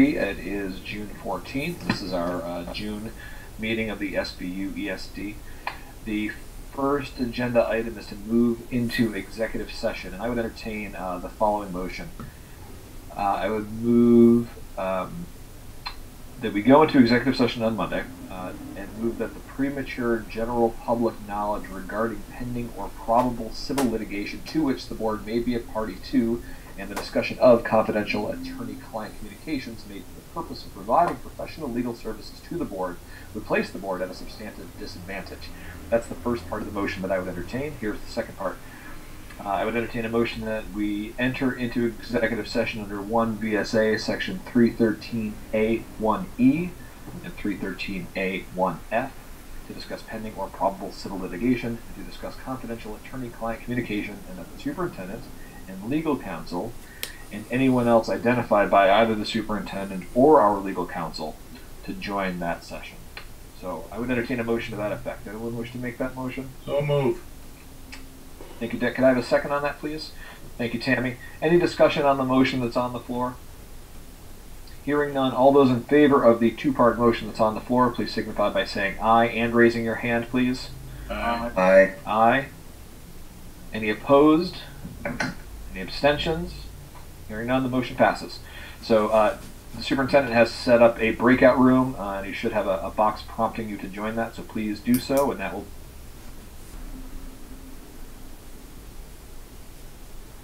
three. It is June fourteenth. This is our uh, June meeting of the SVU ESD. The first agenda item is to move into executive session, and I would entertain uh, the following motion. Uh, I would move um, that we go into executive session on Monday uh, and move that the premature general public knowledge regarding pending or probable civil litigation to which the board may be a party to and the discussion of confidential attorney-client communications made for the purpose of providing professional legal services to the board would place the board at a substantive disadvantage. That's the first part of the motion that I would entertain. Here's the second part. Uh, I would entertain a motion that we enter into executive session under 1 VSA section 313A1E and 313A1F to discuss pending or probable civil litigation and to discuss confidential attorney-client communication and that the superintendent and legal counsel and anyone else identified by either the superintendent or our legal counsel to join that session. So I would entertain a motion to that effect. Anyone wish to make that motion? So move. Thank you, Dick. Could I have a second on that, please? Thank you, Tammy. Any discussion on the motion that's on the floor? Hearing none, all those in favor of the two-part motion that's on the floor, please signify by saying aye and raising your hand, please. Aye. Aye. Aye. Any opposed? Any abstentions? Hearing none, the motion passes. So uh, the superintendent has set up a breakout room, uh, and you should have a, a box prompting you to join that. So please do so, and that will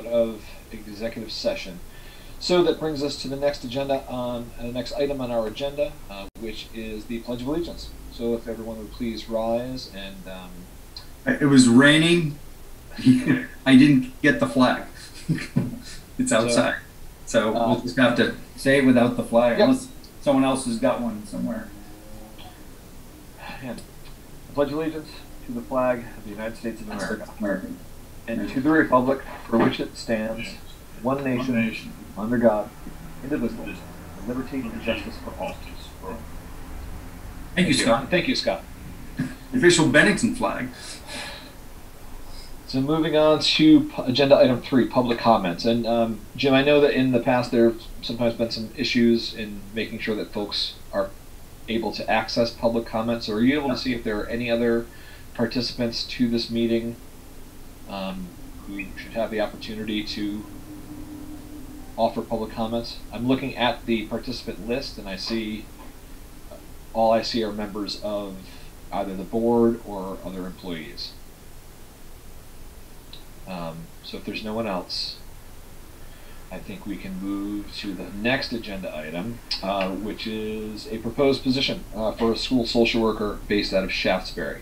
of executive session. So that brings us to the next agenda on uh, the next item on our agenda, uh, which is the Pledge of Allegiance. So if everyone would please rise and um, It was raining. I didn't get the flag. it's outside. So Uh, we'll just have to say it without the flag Yep. unless someone else has got one somewhere. and pledge allegiance to the flag of the United States of America American. and to the republic for which it stands, one nation, One nation. under God, indivisible, with liberty and justice for all. Justice for all. Thank you, Scott. Thank you, Scott. Official Bennington flag. So moving on to agenda item three, public comments. And um, Jim, I know that in the past there have sometimes been some issues in making sure that folks are able to access public comments. So are you able to see if there are any other participants to this meeting um, who should have the opportunity to offer public comments? I'm looking at the participant list and I see all I see are members of either the board or other employees. Um, so if there's no one else, I think we can move to the next agenda item, uh, which is a proposed position uh, for a school social worker based out of Shaftsbury.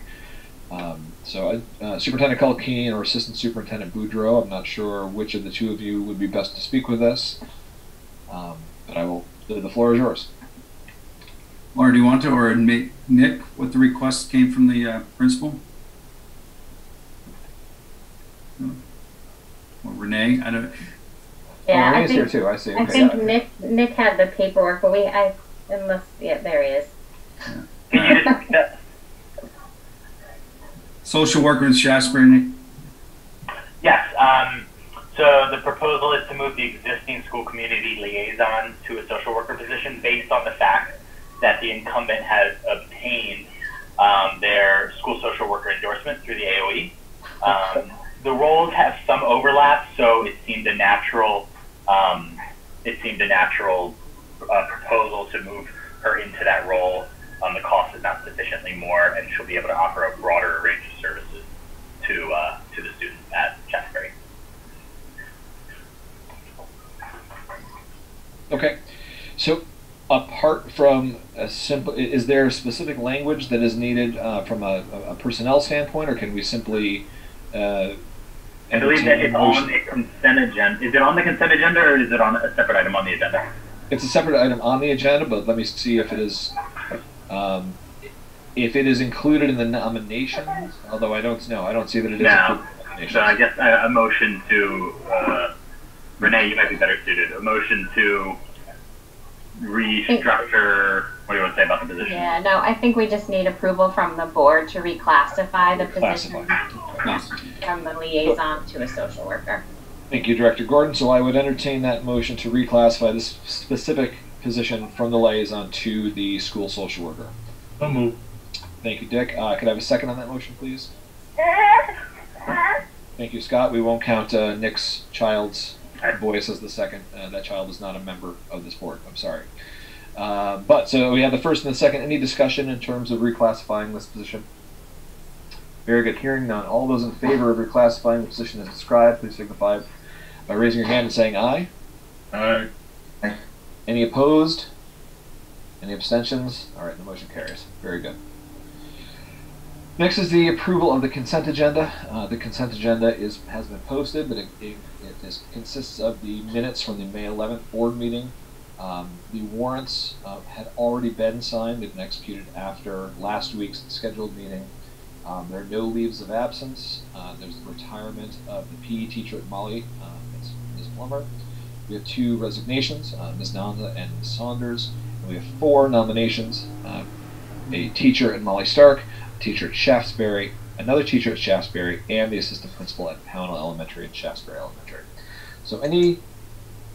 Um, so uh, Superintendent Culkeen or Assistant Superintendent Boudreau, I'm not sure which of the two of you would be best to speak with us, um, but I will. The, floor is yours. Laura, do you want to, or Nick, what the request came from the uh, principal? No? Or Renee? I don't. Yeah, oh, I Renee's here think, too. I see. I think yeah. Nick, Nick had the paperwork, but we, I, unless, yeah, there he is. Social worker in Shaftsbury, Nick. Yes, um, so the proposal is to move the existing school community liaison to a social worker position based on the fact that the incumbent has obtained um, their school social worker endorsement through the AOE. Um, the roles have some overlap, so it seemed a natural, um, it seemed a natural uh, proposal to move her into that role. Um, the cost is not sufficiently more, and she'll be able to offer a broader range of services to uh, to the students at Shaftsbury. Okay, so apart from a simple, is there specific language that is needed uh, from a, a personnel standpoint, or can we simply? Uh, I believe that it's a on motion? the consent agenda. Is it on the consent agenda, or is it on a separate item on the agenda? It's a separate item on the agenda, but let me see if it is. Um, if it is included in the nominations, although I don't know, I don't see that it is No. included in the So I nominations. guess a, a motion to uh, Renee, you might be better suited. A motion to restructure. What do you want to say about the position? Yeah, no, I think we just need approval from the board to reclassify the position Classify. from the liaison to a social worker. Thank you, Director Gordon. So I would entertain that motion to reclassify this specific position from the liaison to the school social worker. So moved. Thank you, Dick. Uh, could I have a second on that motion, please? Thank you, Scott. We won't count uh, Nick's child's voice as the second. Uh, that child is not a member of this board. I'm sorry. Uh, but so we have the first and the second. Any discussion in terms of reclassifying this position? Very good. Hearing none. All those in favor of reclassifying the position as described, please signify by raising your hand and saying aye. Aye. Any opposed? Any abstentions? All right, the motion carries. Very good. Next is the approval of the consent agenda. Uh, the consent agenda is has been posted, but it, it, it is, consists of the minutes from the May 11th board meeting. Um, the warrants uh, had already been signed and executed after last week's scheduled meeting. Um, there are no leaves of absence. Uh, there's the retirement of the PE teacher at Molly, uh, Ms. Ms. Plummer. We have two resignations, uh, Ms. Nanda and Ms. Saunders. And we have four nominations, uh, a teacher at Molly Stark, a teacher at Shaftsbury, another teacher at Shaftsbury, and the assistant principal at Pownal Elementary and Shaftsbury Elementary. So any,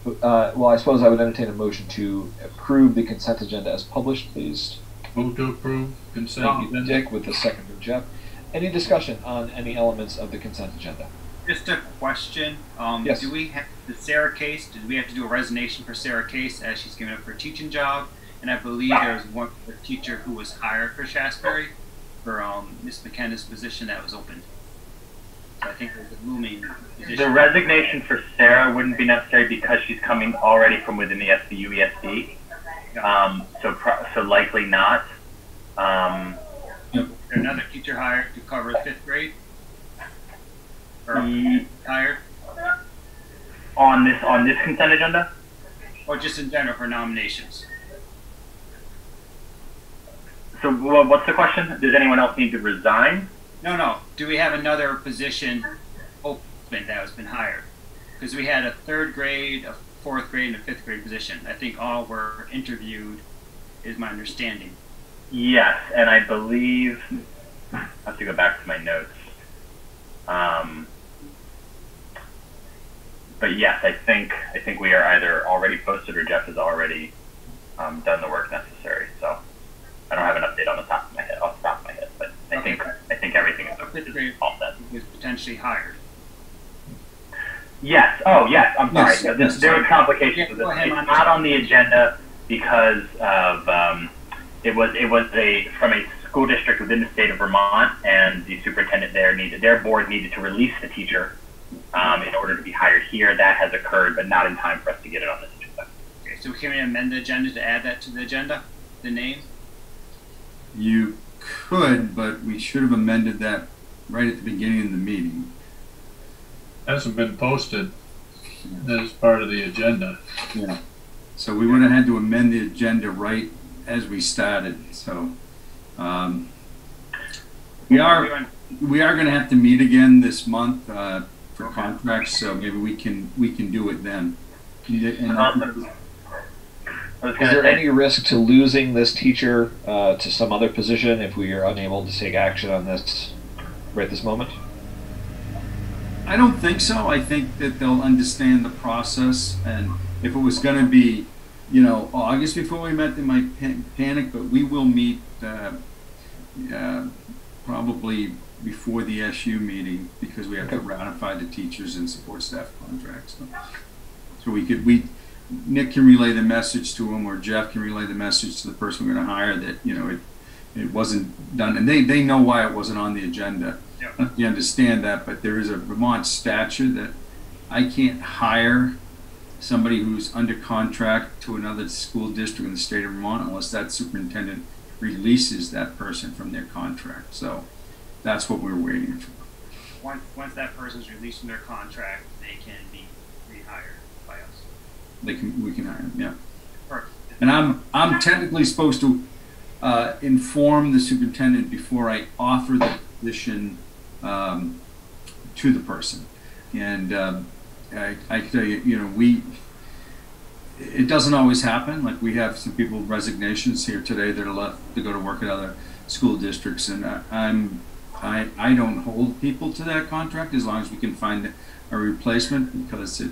uh, well, I suppose I would entertain a motion to approve the consent agenda as published, please. Move to approve consent Thank you, agenda. Dick, with the second from Jeff. Any discussion on any elements of the consent agenda? Just a question. Um, Yes. Do we have the Sarah case? Did we have to do a resignation for Sarah Case as she's given up her teaching job? And I believe there was one teacher who was hired for Shaftsbury for um, Miss McKenna's position that was opened. So I think there's a looming position. The resignation for Sarah wouldn't be necessary because she's coming already from within the SVU ESD. Um, so, pro- so likely not. Um, Is there another teacher hired to cover fifth grade? Or mm, hired? on this on this consent agenda, Or just in general for nominations? so wha- what's the question? Does anyone else need to resign? No, no. Do we have another position open that has been hired? Because we had a third grade, a fourth grade, and a fifth grade position. I think all were interviewed, is my understanding. Yes, and I believe I have to go back to my notes. Um, but yes, I think I think we are either already posted or Jeff has already um, done the work necessary. So I don't have an update on the top of my head, off the top of my head, but I Okay. think I think everything is, is all set. was potentially hired. Yes. Oh, yes. I'm sorry. Yes, No, this, there were complications with this. ahead, It's not on the agenda because of um, it was it was a from a school district within the state of Vermont, and the superintendent there needed their board needed to release the teacher um, in order to be hired here. That has occurred, but not in time for us to get it on this agenda. Okay, so can we amend the agenda to add that to the agenda? The name? You could, but we should have amended that right at the beginning of the meeting. Hasn't been posted as part of the agenda. Yeah. So we would have had to amend the agenda right as we started, so, um, we are, we are gonna have to meet again this month, uh, for contracts, so maybe we can, we can do it then. And I think- I was Is there any risk to losing this teacher uh, to some other position if we are unable to take action on this right this moment? I don't think so. I think that they'll understand the process, and if it was going to be, you know, August before we met, they might pan- panic. But we will meet uh, uh, probably before the SU meeting because we have to ratify the teachers and support staff contracts. So, so we could we Nick can relay the message to him, or Jeff can relay the message to the person we're going to hire that you know it it wasn't done, and they they know why it wasn't on the agenda Yeah. you understand that, but there is a Vermont statute that I can't hire somebody who's under contract to another school district in the state of Vermont unless that superintendent releases that person from their contract. So that's what we're waiting for. Once, once that person's released from their contract, they can be rehired by us. They can, we can hire them, yeah. Perfect. And I'm, I'm technically supposed to, uh, inform the superintendent before I offer the position, um, to the person. And, um, I, I can tell you, you know, we, it doesn't always happen. Like we have some people resignations here today that are left to go to work at other school districts. And I, I'm, I, I don't hold people to that contract as long as we can find a replacement because it,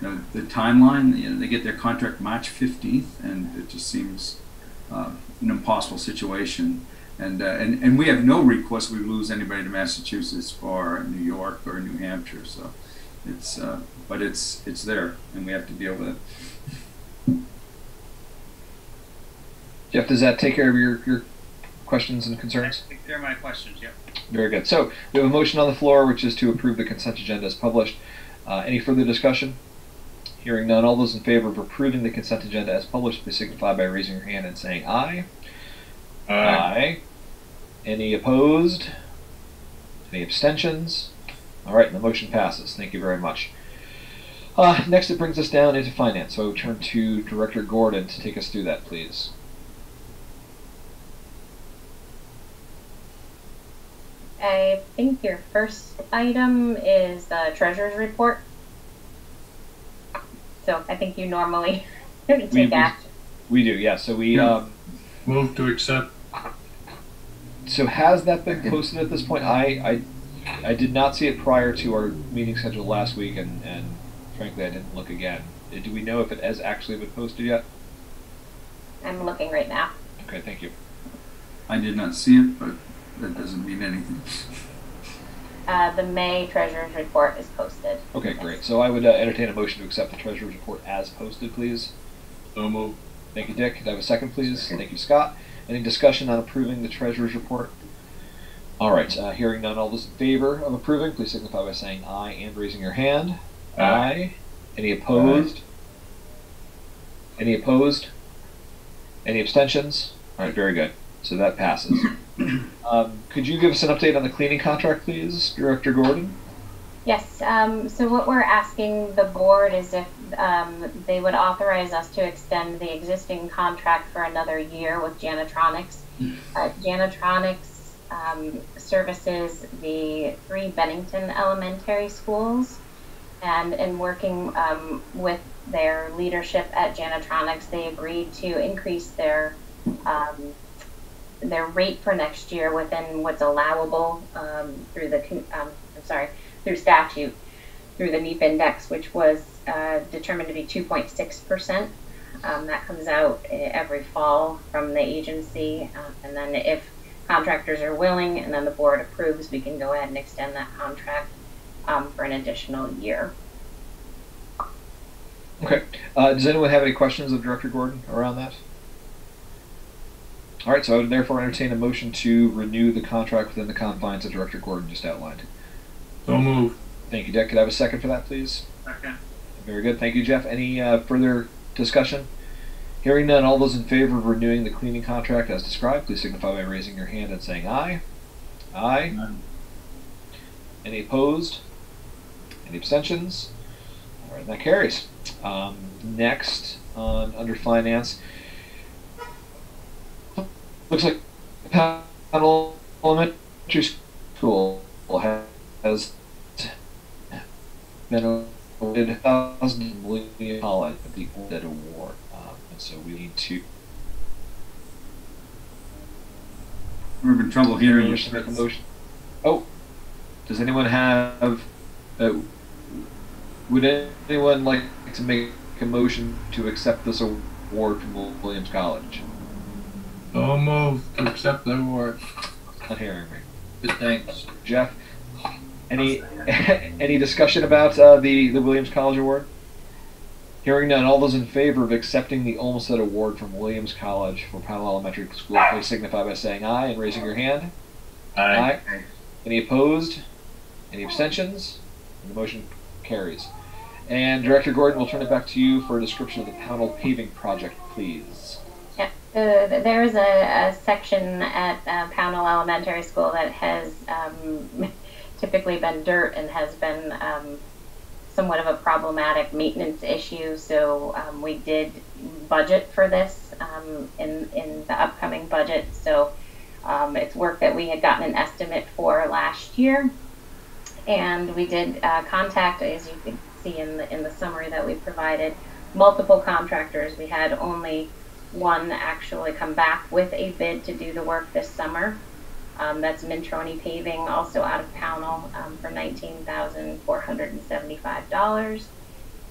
you know, the timeline, you know, they get their contract March fifteenth, and it just seems, uh, an impossible situation. And, uh, and, and we have no recourse, we lose anybody to Massachusetts or New York or New Hampshire, so it's, uh, but it's, it's there, and we have to deal with it. Jeff, does that take care of your, your questions and concerns? Take care of my questions, yep. Very good. So we have a motion on the floor, which is to approve the consent agenda as published. Uh, any further discussion? Hearing none, all those in favor of approving the consent agenda as published, please signify by raising your hand and saying aye. Aye. Any opposed? Any abstentions? All right, and the motion passes. Thank you very much. Uh, next, it brings us down into finance. So I would turn to Director Gordon to take us through that, please. I think your first item is the treasurer's report. So I think you normally We- take we- action. We do, yeah. So we Yeah. um, Move to accept. So has that been posted at this point? I, I, I did not see it prior to our meeting schedule last week, and, and frankly, I didn't look again. Uh, Do we know if it has actually been posted yet? I'm looking right now. Okay, thank you. I did not see it, but that doesn't mean anything. Uh, the May treasurer's report is posted. Okay, great. So I would uh, entertain a motion to accept the treasurer's report as posted, please. So move. Thank you, Dick. Could I have a second, please? Thank you, Scott. Any discussion on approving the treasurer's report? All right, uh, hearing none, all those in favor of approving, please signify by saying aye and raising your hand. Aye. Any opposed? Any opposed? Any abstentions? All right, very good. So that passes. um, could you give us an update on the cleaning contract, please, Director Gordon? Yes, um, so what we're asking the board is if, um, they would authorize us to extend the existing contract for another year with Janitronics. Uh, Janitronics, um, services the three Bennington elementary schools. And in working, um, with their leadership at Janitronics, they agreed to increase their, um, their rate for next year within what's allowable, um, through the, um, I'm sorry, through statute, through the NEEP index, which was uh, determined to be 2.6%. Um, that comes out uh, every fall from the agency. Uh, and then if contractors are willing and then the board approves, we can go ahead and extend that contract um, for an additional year. Okay. Uh, does anyone have any questions of Director Gordon around that? All right, so I would therefore entertain a motion to renew the contract within the confines that Director Gordon just outlined. So move. Thank you, Dick. Could I have a second for that, please? Second. Very good. Thank you, Jeff. Any uh, further discussion? Hearing none, all those in favor of renewing the cleaning contract as described, please signify by raising your hand and saying aye. Aye. Any opposed? Any abstentions? All right, that carries. Um, next, on under finance, looks like Pownal Elementary School has been awarded thousand William College at the Award, and so we need to. We're having trouble hearing you. Wish make a motion. Oh, does anyone have? Uh, would anyone like to make a motion to accept this award from Williams College? So move to accept the award. Not hearing me. Good thanks. Jeff, any any discussion about uh, the the Williams College Award? Hearing none, all those in favor of accepting the Olmsted Award from Williams College for Pownal Elementary School, please signify by saying aye and raising your hand. Aye. aye. Any opposed? Any abstentions? And the motion carries. And Director Gordon, we'll turn it back to you for a description of the Pownal paving project, please. Yeah, the, there is a, a section at uh, Pownal Elementary School that has um, typically been dirt and has been um, somewhat of a problematic maintenance issue. So um, we did budget for this um, in in the upcoming budget. So um, it's work that we had gotten an estimate for last year, and we did uh, contact, as you can see in the in the summary that we provided, multiple contractors. We had only one actually come back with a bid to do the work this summer. Um, that's Mintroni Paving, also out of Pownal, um, for nineteen thousand four hundred and seventy-five dollars.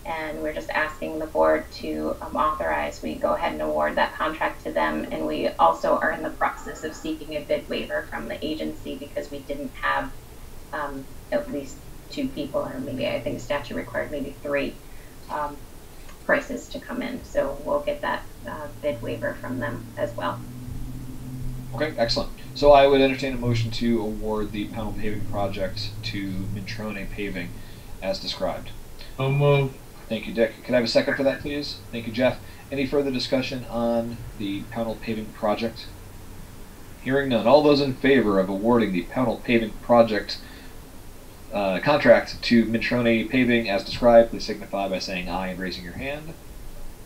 and we're just asking the board to um, authorize we go ahead and award that contract to them. And we also are in the process of seeking a bid waiver from the agency because we didn't have um, at least two people, or maybe I think statute required maybe three um, prices to come in. So we'll get that uh, bid waiver from them as well. Okay, excellent. So I would entertain a motion to award the Pownal paving project to Mintrone Paving as described. So move. Thank you, Dick. Could I have a second for that, please? Thank you, Jeff. Any further discussion on the Pownal paving project? Hearing none. All those in favor of awarding the Pownal paving project uh, contract to Mintrone Paving as described, please signify by saying aye and raising your hand.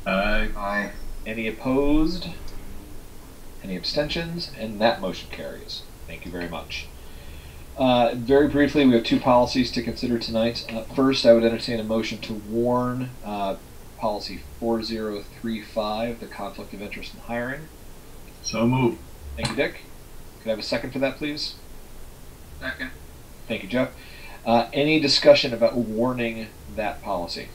Aye. Aye. Any opposed? Any abstentions? And that motion carries. Thank you very much. Uh, very briefly, we have two policies to consider tonight. Uh, first, I would entertain a motion to warn uh, policy 4035, the conflict of interest in hiring. So move. Thank you, Dick. Could I have a second for that, please? Second. Thank you, Jeff. Uh, any discussion about warning that policy?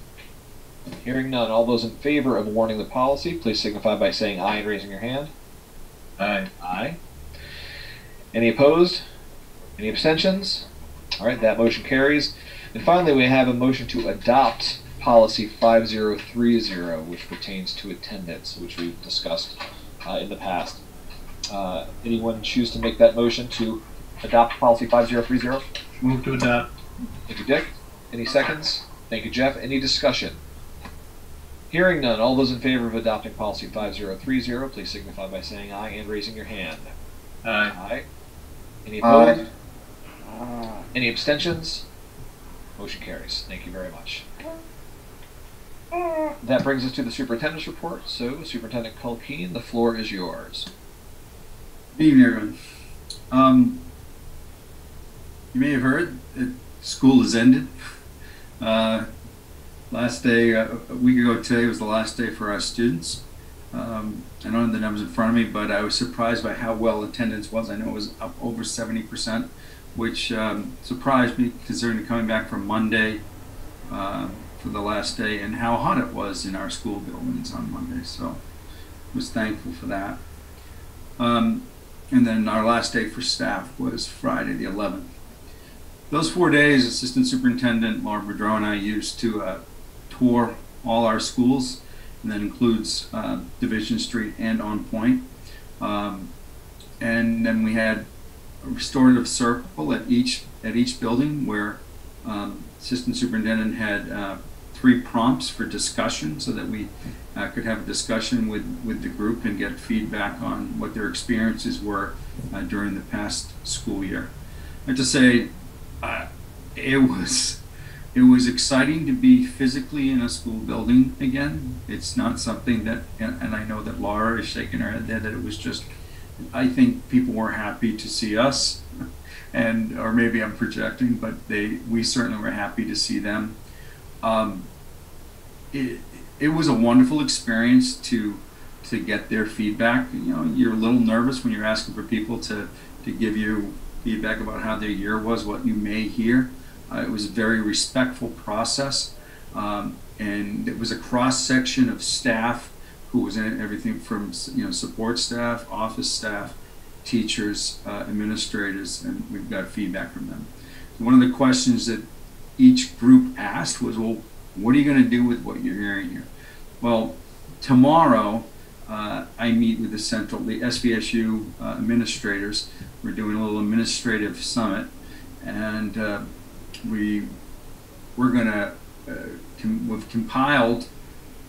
Hearing none, all those in favor of warning the policy, please signify by saying aye and raising your hand. Aye. Aye. Any opposed? Any abstentions? All right, that motion carries. And finally, we have a motion to adopt policy 5030, which pertains to attendance, which we've discussed uh, in the past. Uh, anyone choose to make that motion to adopt policy 5030? Move to adopt. Thank you, Dick. Any seconds? Thank you, Jeff. Any discussion? Hearing none, all those in favor of adopting policy 5030, please signify by saying aye and raising your hand. Aye. Aye. Any Aye. opposed? Any abstentions? Motion carries. Thank you very much. That brings us to the superintendent's report. So, Superintendent Culkeen, the floor is yours. Good evening, everyone. Um, you may have heard that school has ended. Uh, last day, uh, a week ago today was the last day for our students. Um, I don't have the numbers in front of me, but I was surprised by how well attendance was. I know it was up over 70%, which um, surprised me considering coming back from Monday uh, for the last day and how hot it was in our school buildings on Monday. So I was thankful for that. Um, and then our last day for staff was Friday the 11th. Those four days, Assistant Superintendent Laura Boudreau and I used to uh, tour all our schools, and that includes uh, Division Street and On Point. Um, and then we had a restorative circle at each at each building where um, Assistant Superintendent had uh, three prompts for discussion, so that we uh, could have a discussion with, with the group and get feedback on what their experiences were uh, during the past school year. I have to say, uh, it was it was exciting to be physically in a school building again. It's not something that, and, and I know that Laura is shaking her head there that it was just. I think people were happy to see us, and or maybe I'm projecting, but they we certainly were happy to see them. Um, it, it was a wonderful experience to to get their feedback. You know, you're a little nervous when you're asking for people to to give you feedback about how their year was, what you may hear. Uh, it was a very respectful process, um, and it was a cross section of staff who was in everything from you know support staff, office staff, teachers, uh, administrators, and we've got feedback from them. One of the questions that each group asked was, well, what are you going to do with what you're hearing here? Well, tomorrow uh, I meet with the central, the SVSU uh, administrators. We're doing a little administrative summit, and uh, we we're to uh, com- we've compiled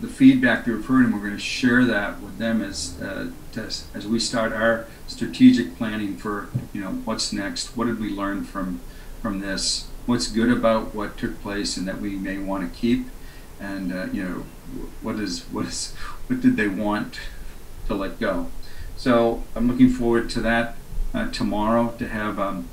the feedback we've heard, and we're going to share that with them as uh, to, as we start our strategic planning for you know what's next. What did we learn from from this? What's good about what took place, and that we may want to keep, and uh, you know what is what is what did they want to let go. So I'm looking forward to that uh, tomorrow to have um,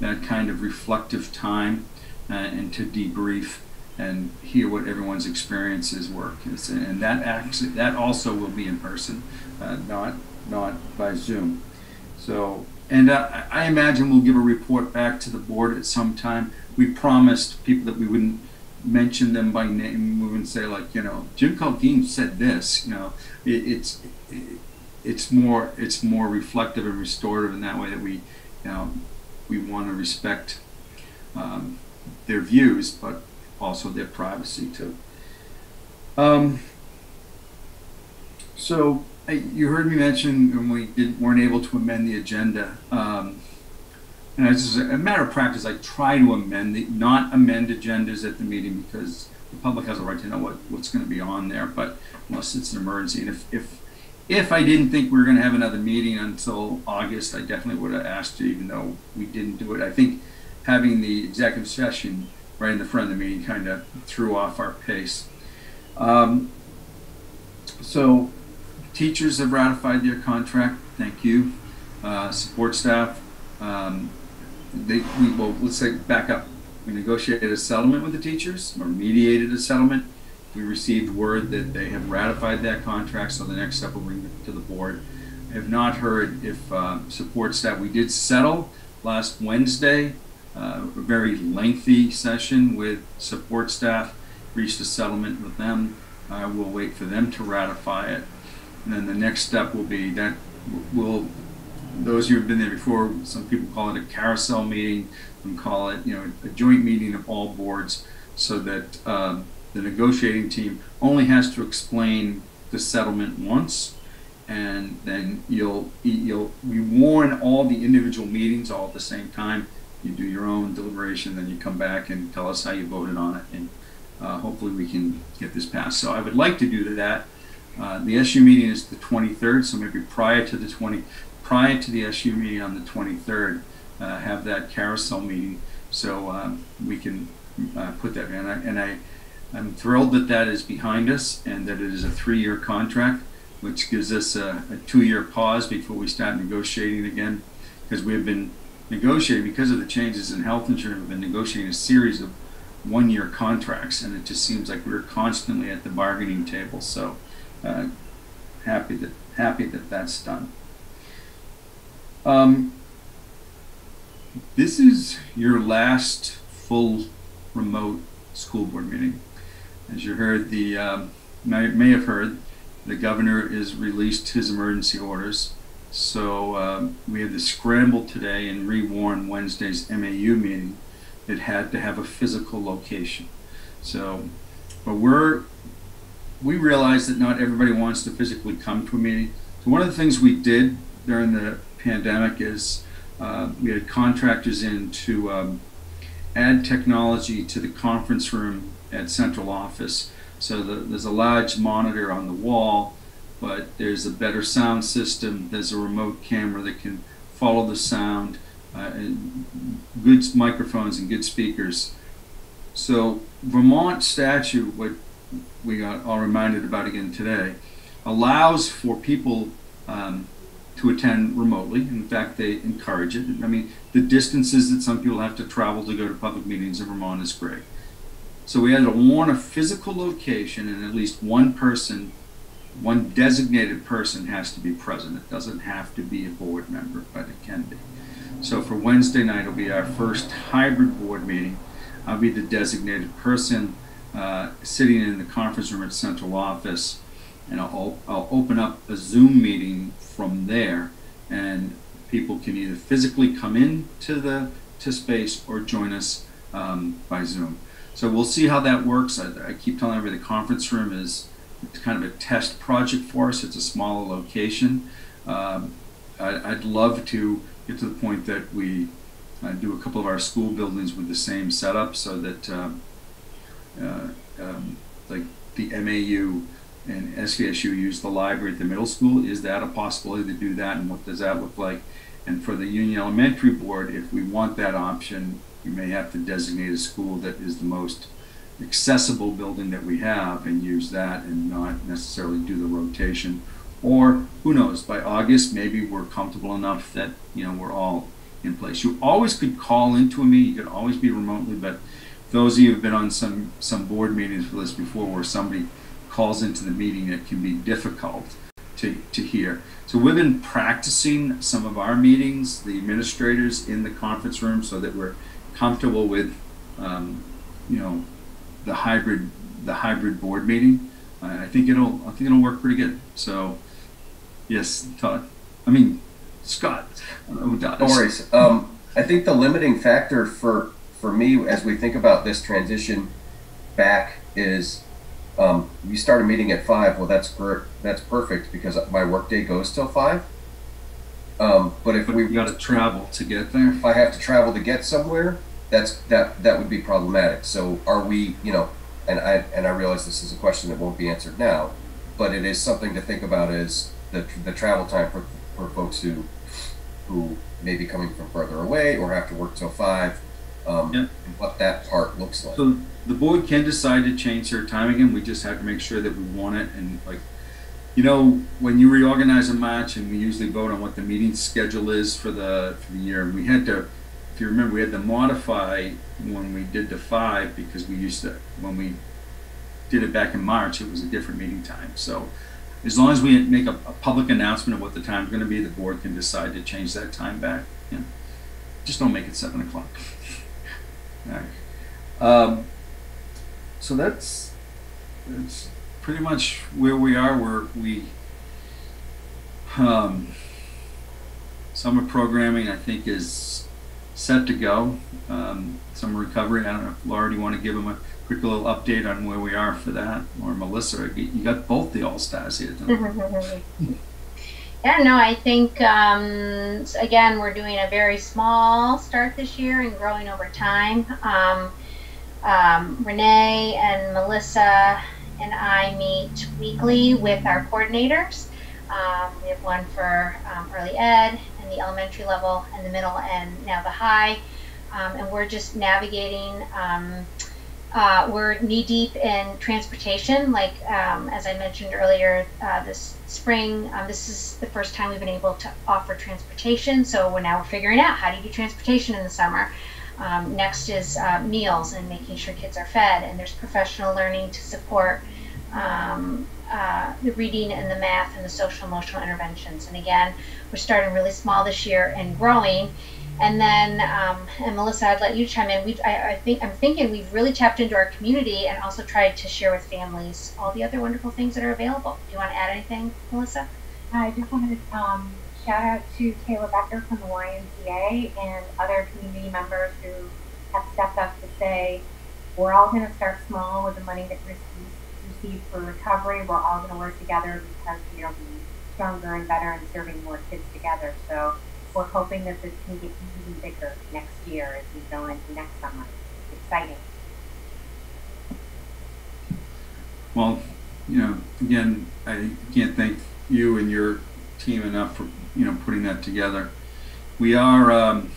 that kind of reflective time uh, and to debrief and hear what everyone's experiences were. And that acts, that also will be in person, uh, not not by Zoom. So, and uh, I imagine we'll give a report back to the board at some time. We promised people that we wouldn't mention them by name, We wouldn't say like, you know, Jim Culkeen said this, you know, it, it's, it, it's more, it's more reflective and restorative in that way that we, you know, we want to respect um, their views, but also their privacy too. Um, so you heard me mention when we didn't, weren't able to amend the agenda. Um, and as a matter of practice, I try to amend the, not amend agendas at the meeting because the public has a right to know what, what's going to be on there. But unless it's an emergency, and if if if I didn't think we were going to have another meeting until August, I definitely would have asked you, even though we didn't do it. I think having the executive session right in the front of the meeting kind of threw off our pace. Um, so teachers have ratified their contract. Thank you. Uh, support staff. Um, they, we, well, let's say back up. We negotiated a settlement with the teachers, or mediated a settlement. We received word that they have ratified that contract, so the next step will bring it to the board. I have not heard if uh, support staff. We did settle last Wednesday, uh, a very lengthy session with support staff. Reached a settlement with them. Uh, we'll wait for them to ratify it, and then the next step will be that we'll those you who've been there before, some people call it a carousel meeting, some call it, you know, a joint meeting of all boards, so that um, the negotiating team only has to explain the settlement once, and then you'll you'll we warn all the individual meetings all at the same time. You do your own deliberation, then you come back and tell us how you voted on it, and uh, hopefully we can get this passed. So I would like to do that. Uh, the SU meeting is the 23rd, so maybe prior to the 20, prior to the SU meeting on the 23rd, uh, have that carousel meeting so um, we can uh, put that in. And, I, I'm thrilled that that is behind us and that it is a three-year contract, which gives us a, a two-year pause before we start negotiating again, because we've been negotiating because of the changes in health insurance. We've been negotiating a series of one-year contracts, and it just seems like we're constantly at the bargaining table. So uh, happy that happy that that's done. Um, this is your last full remote school board meeting. As you heard, the um, may, may have heard, the governor has released his emergency orders. So um, we had to scramble today and rewarn Wednesday's MAU meeting. It had to have a physical location. So, but we're we realize that not everybody wants to physically come to a meeting. So one of the things we did during the pandemic is uh, we had contractors in to um, add technology to the conference room at central office. So the, there's a large monitor on the wall, but there's a better sound system. There's a remote camera that can follow the sound, uh, and good microphones and good speakers. So Vermont statute, what we got all reminded about again today, allows for people um, to attend remotely. In fact, they encourage it. I mean, the distances that some people have to travel to go to public meetings in Vermont is great. So we had to warn a physical location, and at least one person, one designated person has to be present. It doesn't have to be a board member, but it can be. So for Wednesday night, it'll be our first hybrid board meeting. I'll be the designated person uh, sitting in the conference room at central office, and I'll, I'll open up a Zoom meeting from there, and people can either physically come in to the to space or join us um, by Zoom. So we'll see how that works. I, I keep telling everybody the conference room is it's kind of a test project for us. It's a smaller location. Um, I, would love to get to the point that we uh, do a couple of our school buildings with the same setup so that uh, uh, um, like the MAU and SVSU use the library at the middle school. Is that a possibility to do that, and what does that look like? And for the Union Elementary Board, if we want that option, we may have to designate a school that is the most accessible building that we have and use that and not necessarily do the rotation. Or who knows, by August, maybe we're comfortable enough that, you know, we're all in place. You always could call into a meeting, you could always be remotely, but those of you who've been on some, some board meetings with us before where somebody calls into the meeting, it can be difficult to, to hear. So we've been practicing some of our meetings, the administrators in the conference room, so that we're comfortable with, um, you know, the hybrid the hybrid board meeting. I, I think it'll I think it'll work pretty good. So yes, Todd. I mean Scott. I don't know who Todd No worries. Um, I think the limiting factor for for me as we think about this transition back is um, you start a meeting at five. Well, that's per- that's perfect because my workday goes till five. Um, but if But we we got to travel to get there. if I have to travel to get somewhere, that's that that would be problematic. So are we, you know, and I and I realize this is a question that won't be answered now, but it is something to think about as the the travel time for for folks who who may be coming from further away or have to work till five. Um, Yeah. what that part looks like. So the board can decide to change their time again. We just have to make sure that we want it and like, you know, when you reorganize a match and we usually vote on what the meeting schedule is for the for the year, we had to, if you remember, we had to modify when we did the five because we used to when we did it back in March, it was a different meeting time. So as long as we make a, a public announcement of what the time's going to be, the board can decide to change that time back. Yeah. Just don't make it seven o'clock. All right. Um, so that's that's pretty much where we are. Where we um, summer programming, I think, is set to go. Um, summer recovery. I don't know, if Laura, do you want to give them a quick little update on where we are for that, or Melissa? You got both the all stars here. Tonight. Yeah, no, I think um, again we're doing a very small start this year and growing over time. Um, um, Renee and Melissa and I meet weekly with our coordinators. Um, we have one for um, early ed and the elementary level and the middle and now the high. Um, and we're just navigating. Um, uh, we're knee deep in transportation. Like um, as I mentioned earlier, uh, this spring, um, this is the first time we've been able to offer transportation. So we're now figuring out how do you do transportation in the summer. Um, next is uh, meals and making sure kids are fed, and there's professional learning to support um, uh, the reading and the math and the social emotional interventions. And again, we're starting really small this year and growing. And then, um, and Melissa, I'd let you chime in. We've, I, I think, I'm thinking we've really tapped into our community and also tried to share with families all the other wonderful things that are available. Do you want to add anything, Melissa? I just wanted to um, shout out to Taylor Becker from the YMCA and other community members who have stepped up to say, we're all going to start small with the money that we receive for recovery. We're all going to work together because we'll be stronger and better and serving more kids together. So we're hoping that this can get even bigger next year as we go into next summer. It's exciting. Well, you know, again, I can't thank you and your team enough for you know putting that together. We are, um,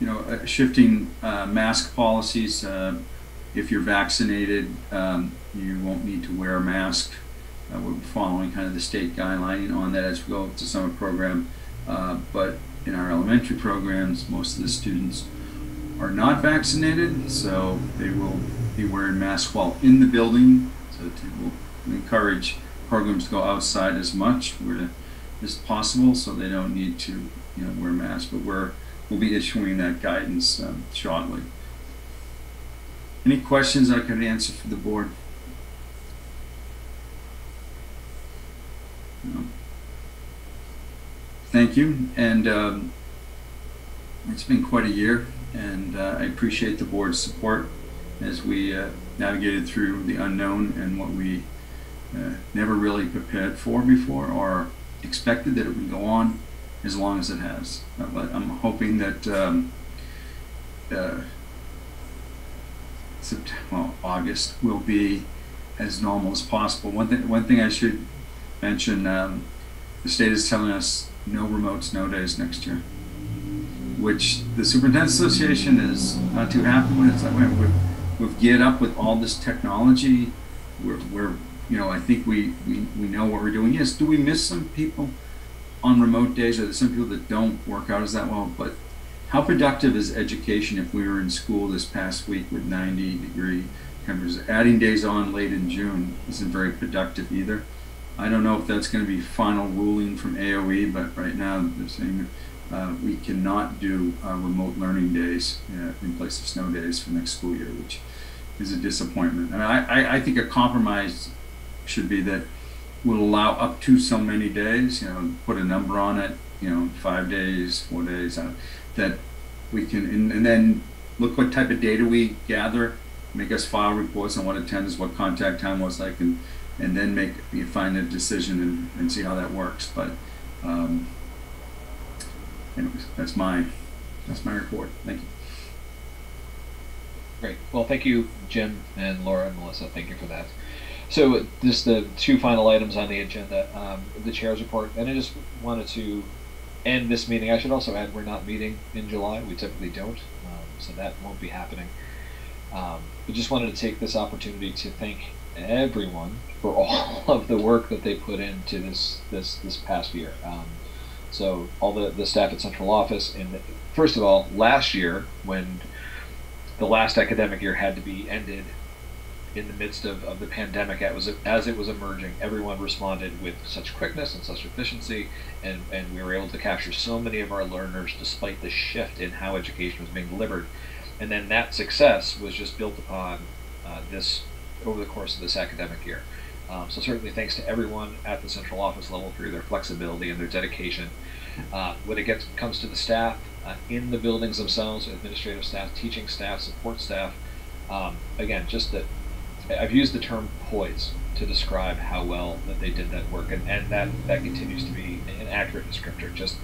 you know, uh, shifting uh, mask policies. Uh, if you're vaccinated, um, you won't need to wear a mask. Uh, we're following kind of the state guideline on that as we go to summer program. Uh, but in our elementary programs, most of the students are not vaccinated, so they will be wearing masks while in the building. So we'll encourage programs to go outside as much where as possible, so they don't need to you know wear masks. But we're we'll be issuing that guidance um, shortly. Any questions I can answer for the board? No. Thank you, and um, it's been quite a year, and uh, I appreciate the board's support as we uh, navigated through the unknown and what we uh, never really prepared for before or expected that it would go on as long as it has. But I'm hoping that um, uh, September, well, August will be as normal as possible. One thing, one thing I should mention, um, the state is telling us no remote snow days next year, which the superintendent Association is not too happy with. It's like, we've, we've geared up with all this technology. We're, we're you know, I think we, we, we know what we're doing. Yes, do we miss some people on remote days? Are there some people that don't work out as that well? But how productive is education if we were in school this past week with 90 degree temperatures? Adding days on late in June isn't very productive either. I don't know if that's going to be final ruling from AOE, but right now they're saying uh, we cannot do uh, remote learning days uh, in place of snow days for next school year, which is a disappointment. And I, I, I think a compromise should be that will allow up to so many days, you know, put a number on it, you know, five days, four days, uh, that we can, and, and then look what type of data we gather, make us file reports on what attendance, what contact time was like, and, and then make, you find a decision and, and see how that works. But, um, anyways, that's my, that's my report. Thank you. Great. Well, thank you, Jim and Laura and Melissa. Thank you for that. So, just the two final items on the agenda, um, the chair's report, and I just wanted to end this meeting. I should also add we're not meeting in July. We typically don't, um, so that won't be happening. Um, we just wanted to take this opportunity to thank everyone for all of the work that they put into this this this past year. Um, so all the the staff at central office, and first of all, last year when the last academic year had to be ended in the midst of, of the pandemic as, as it was emerging, everyone responded with such quickness and such efficiency, and, and we were able to capture so many of our learners despite the shift in how education was being delivered. And then that success was just built upon uh, this over the course of this academic year. Um, so certainly thanks to everyone at the central office level for their flexibility and their dedication. Uh, when it gets comes to the staff uh, in the buildings themselves, administrative staff, teaching staff, support staff, um, again, just that I've used the term poise to describe how well that they did that work, and, and that, that continues to be an accurate descriptor. Just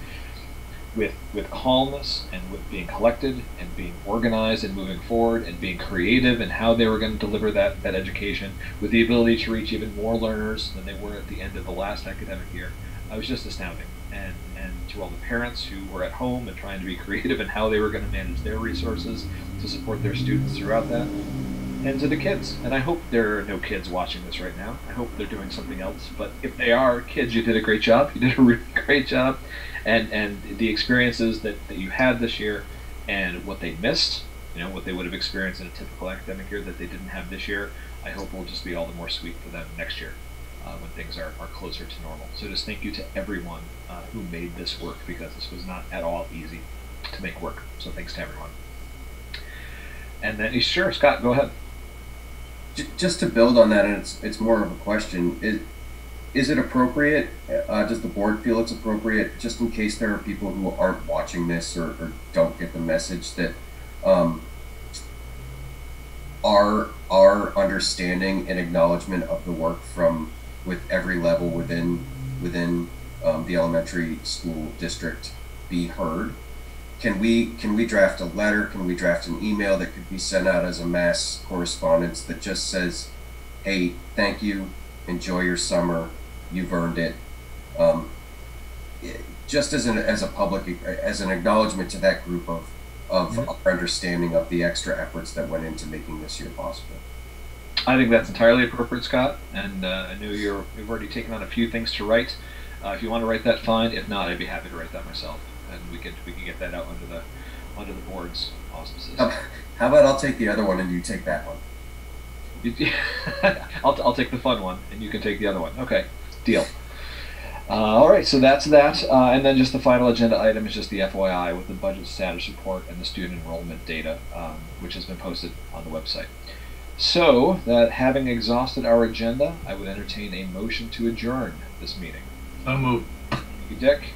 with with calmness and with being collected and being organized and moving forward and being creative in how they were going to deliver that, that education, with the ability to reach even more learners than they were at the end of the last academic year. I was just astounding. And, and to all the parents who were at home and trying to be creative and how they were going to manage their resources to support their students throughout that, and to the kids. And I hope there are no kids watching this right now. I hope they're doing something else. But if they are, kids, you did a great job. You did a really great job. And and the experiences that, that you had this year and what they missed, you know, what they would have experienced in a typical academic year that they didn't have this year, I hope will just be all the more sweet for them next year. Uh, when things are, are closer to normal. So just thank you to everyone uh, who made this work because this was not at all easy to make work. So thanks to everyone. And then, sure, Scott, go ahead. Just to build on that, and it's it's more of a question: is is it appropriate? Uh, does the board feel it's appropriate, just in case there are people who aren't watching this or, or don't get the message that um, our our understanding and acknowledgement of the work from with every level within within um, the elementary school district be heard? Can we can we draft a letter? Can we draft an email that could be sent out as a mass correspondence that just says, "Hey, thank you, enjoy your summer, you've earned it." Um, just as an as a public as an acknowledgement to that group of of our understanding of the extra efforts that went into making this year possible. I think that's entirely appropriate, Scott. And uh, I know you're you've already taken on a few things to write. Uh, if you want to write that, fine. If not, I'd be happy to write that myself, and we could we can get that out under the under the board's auspices. How about I'll take the other one and you take that one? I'll, I'll take the fun one and you can take the other one. Okay, deal. Uh, all right, so that's that. Uh, and then just the final agenda item is just the FYI with the budget status report and the student enrollment data, um, which has been posted on the website. So, that having exhausted our agenda, I would entertain a motion to adjourn this meeting. So moved. Thank you, Dick.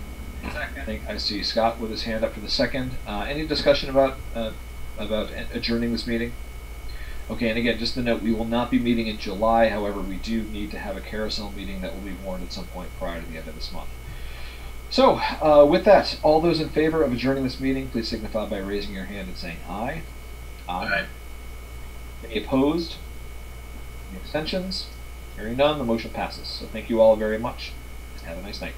Second. I think I see Scott with his hand up for the second. Uh, any discussion about uh, about adjourning this meeting? Okay, and again, just a note, we will not be meeting in July. However, we do need to have a carousel meeting that will be warned at some point prior to the end of this month. So, uh, with that, all those in favor of adjourning this meeting, please signify by raising your hand and saying aye. Aye. Any opposed? Any extensions? Hearing none, the motion passes. So thank you all very much. Have a nice night.